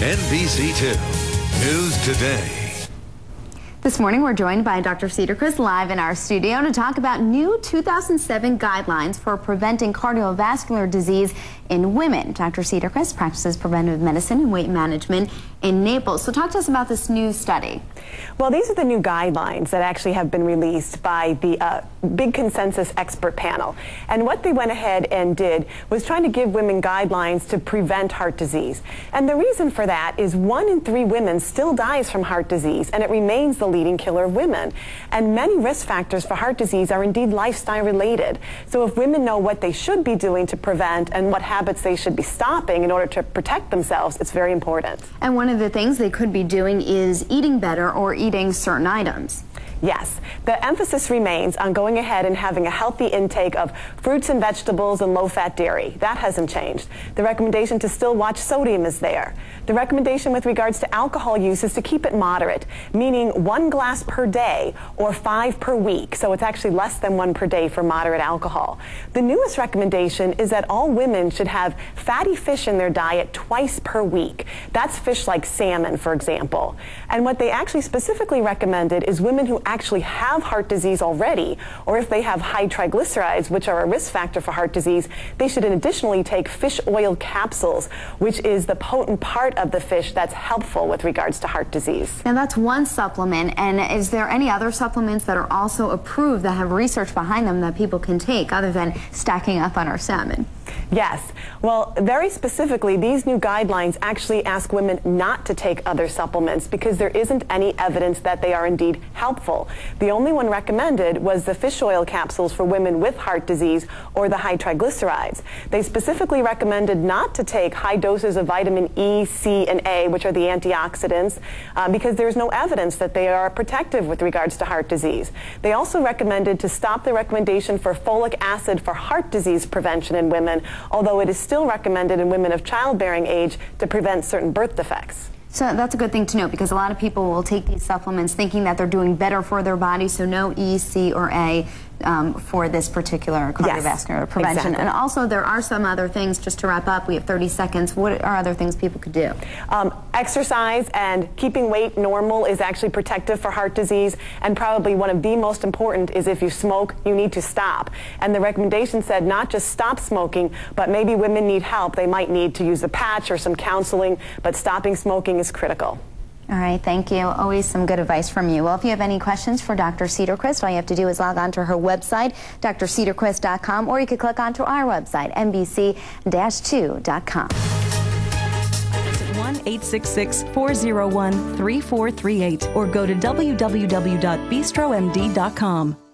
NBC2 News Today. This morning, we're joined by Dr. Cederquist live in our studio to talk about new 2007 guidelines for preventing cardiovascular disease in women. Dr. Cederquist practices preventive medicine and weight management in Naples. So talk to us about this new study. Well, these are the new guidelines that actually have been released by the uh, big consensus expert panel. And what they went ahead and did was trying to give women guidelines to prevent heart disease. And the reason for that is one in three women still dies from heart disease, and it remains the leading killer of women. And many risk factors for heart disease are indeed lifestyle related. So if women know what they should be doing to prevent and what habits they should be stopping in order to protect themselves, it's very important. And one of the things they could be doing is eating better or eating certain items. Yes, the emphasis remains on going ahead and having a healthy intake of fruits and vegetables and low-fat dairy. That hasn't changed. The recommendation to still watch sodium is there. The recommendation with regards to alcohol use is to keep it moderate, meaning one glass per day or five per week. So it's actually less than one per day for moderate alcohol. The newest recommendation is that all women should have fatty fish in their diet twice per week. That's fish like salmon, for example. And what they actually specifically recommended is women who actually have heart disease already, or if they have high triglycerides, which are a risk factor for heart disease, they should additionally take fish oil capsules, which is the potent part of the fish that's helpful with regards to heart disease. Now that's one supplement, and is there any other supplements that are also approved that have research behind them that people can take other than stacking up on our salmon? Yes. Well, very specifically, these new guidelines actually ask women not to take other supplements because there isn't any evidence that they are indeed helpful. The only one recommended was the fish oil capsules for women with heart disease or the high triglycerides. They specifically recommended not to take high doses of vitamin E, C, and A, which are the antioxidants, uh, because there's no evidence that they are protective with regards to heart disease. They also recommended to stop the recommendation for folic acid for heart disease prevention in women although it is still recommended in women of childbearing age to prevent certain birth defects. So that's a good thing to know because a lot of people will take these supplements thinking that they're doing better for their body. So no E, C, or A um, for this particular cardiovascular yes, prevention. Exactly. And also there are some other things, just to wrap up, we have 30 seconds. What are other things people could do? Um, exercise and keeping weight normal is actually protective for heart disease. And probably one of the most important is if you smoke, you need to stop. And the recommendation said not just stop smoking, but maybe women need help. They might need to use a patch or some counseling, but stopping smoking is critical. All right, thank you. Always some good advice from you. Well, if you have any questions for Dr. Cederquist, all you have to do is log on to her website, drcederquist.com, or you could click onto our website, nbc-2.com. 1-866-401-3438 or go to www.bistromd.com.